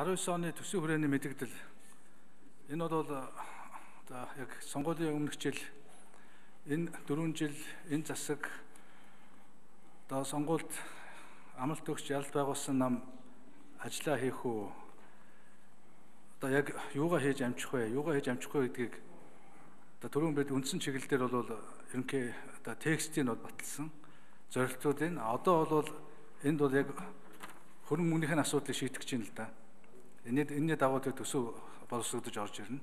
19 оны төсвийн хүрээний мэдээлэл энэ бол одоо яг сонгуулийн өмнөх жил энэ 4 жил энэ засаг одоо сонгуульд амлалт өгч ялд байгуулсан нам ажиллаа хийх үү? Одоо яг юугаа хийж амжих вэ? Юугаа хийж амжих вэ гэдгийг одоо түрүүн бид үндсэн чиглэлээр бол ерөнхий одоо текстийг бол баталсан зорилтуудын одоо бол энд бол яг хөрөн мөнгөнийхний асуудлыг шийдэх гэж байна л да. Энэний энэний дагуу тэр төсөв боловсрогдож орж ирнэ.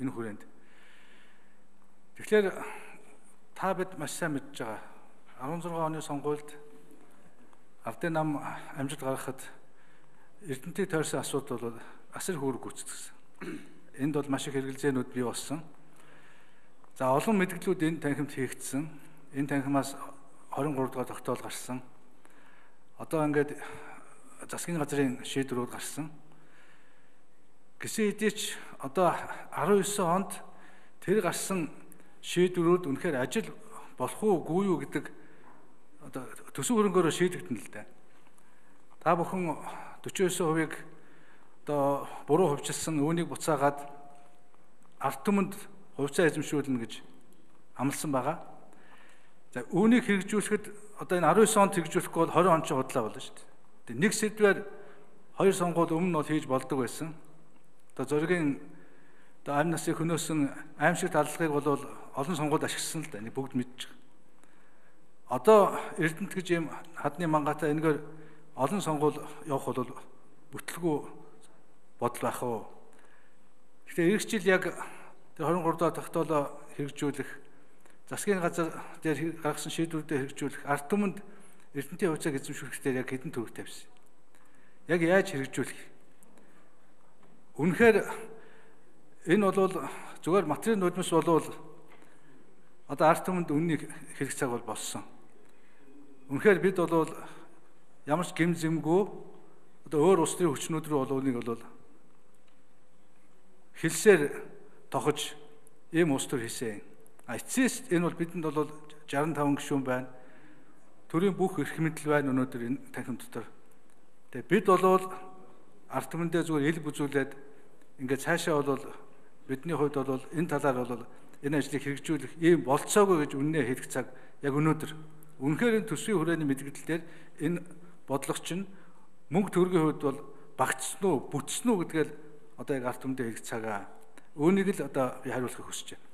Энэ хүрээнд. Тэгэхээр та бид маш сайн мэдж байгаа. 16 оны сонгуульд ардын нам амжилт гаргахад Эрдэнтийг тойрсон асуудал бол асар хөөрг гүйцэтгсэн. Энд бол маш их хэрэгэлзээнүүд бий болсон. За олон мэдгэлүүд энэ танхимд хийгдсэн. Энэ танхимаас 23 дугаар тогтоол гарсан. Одоо ингээд засгийн газрын шийдвэрүүд гарсан. Гэсэн хэдий ч одоо 19 онд тэр гарсан шийдвэрүүд үнэхээр ажил болох уугүй юу гэдэг одоо төсөв хөрөнгөөрөө шийдэгдэн л дээ. Та бүхэн 49%-ийг одоо буруу хувьчилсан үүнийг буцаагаад ард түмэнд хувьцаа эзэмшүүлнэ гэж амласан байгаа. За үүнийг хэрэгжүүлэхэд одоо энэ 19 онд хэрэгжүүлэхгүй бол 20 он ч худлаа болно шүү дээ. Нэг сэдвээр хоёр сонгуул өмнө нь бол хийж болдог байсан. Одоо зөргийн одоо амь насыг хөнөөсөн аимшиг таллагыг бол олон сонгуульд ашигласан л да. Энийг бүгд мэдж байгаа. Одоо Эрдэнэт гэж юм хадны мангаатай энэгээр олон сонгуул явах бол бүтлгүй бодол байх уу. Гэхдээ эх жил яг тэр 23 дахь тогтоолоо хэрэгжүүлэх засгийн газар дээр гаргасан шийдвэрүүдэд хэрэгжүүлэх ард түмэнд Эрдэнэтийн хувьцааг эзэмшүүлэх дээр яг хэдэн төгрөг тавьсан. Яг яаж хэрэгжүүлэх Үнэхээр энэ бол зүгээр материал нулимс болвол одоо арт түмэнд үннийг хэрэг цаг бол болсон. Үнэхээр бид бол ямар ч гим зэмгүй одоо өөр улс төрийн хүчнүүд рүү бол үнийг бол хэлсээр тохож ийм улс төр хийсэн. А эцэст энэ бол бидэнд бол 65 гишүүн байна. Төрийн бүх эрх мэдэл байна өнөөдөр энэ танхим дотор. Тэгээ бид бол арт түмэндээ зүгээр ил бүзүүлээд ингээд цаашаа бол бидний хувьд бол энэ талаар бол энэ ажлыг хэрэгжүүлэх ийм болцоогүй гэж үннээ хэлэх цаг яг өнөөдөр. Үнэхээр энэ төсвийн хүрээний мэдгэл дээр энэ бодлого чинь мөнгө төгрөгийн хувьд бол багцсан уу, бүтсэн үү гэдгээл одоо яг арт түмдээ хэлэх цагаа. Үүнийг л одоо би хариулахыг хүсэж байна.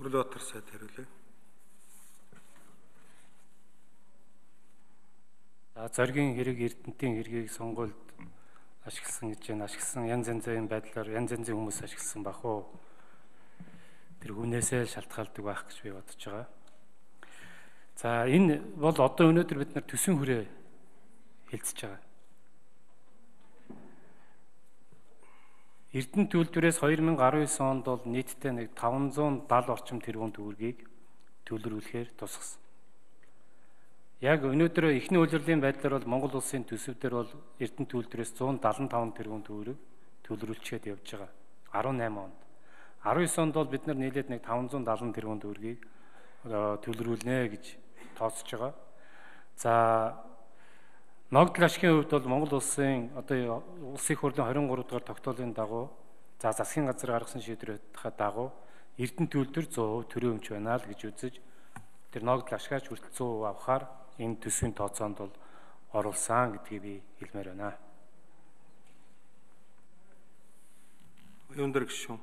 Хөрлөтөр сайд хариулъя. Зоргийн хэрэг эрдэнтийн хэргийг сонгуульд ашигласан гэж байна. Ашигласан янз янзын байдлаар янз янзын хүмүүс ашигласан бах уу. Тэр хүнээсээ шалтгаалдаг байх гэж би бодож байгаа. За энэ бол одоо өнөөдөр бид нар төсөн хүрээ хэлцэж байгаа. Эрдэнэ төлбөрөөс 2019 онд бол нийтдээ нэг 570 орчим тэрбум төгрөгийг төлрүүлэхээр тусгасан. Яг өнөөдөр эхний үйлрлийн байдлаар бол Монгол улсын төсөвдөр бол Эрдэнэ төлбөрөөс 175 тэрбум төгрөг төлрүүлчихэд явж байгаа. 18 онд. 19 онд бол бид нар нийлээд нэг 570 тэрбум төгрөгийг төлрүүлнэ гэж тооцож байгаа. За ногдол ашигын хувьд бол Монгол улсын одоо улсын хурлын 23 дугаар тогтоолын дагуу за засгийн газар гаргасан шийдвэрийн дагуу Эрдэнэ төлбөр 100% төрөө өмч байна л гэж үзэж тэр ногдол ашигаач хүртэл 100% авахаар энэ төсвийн тооцоонд бол оруулсан гэдгийг би хэлмээр байна. Юундэр гişүн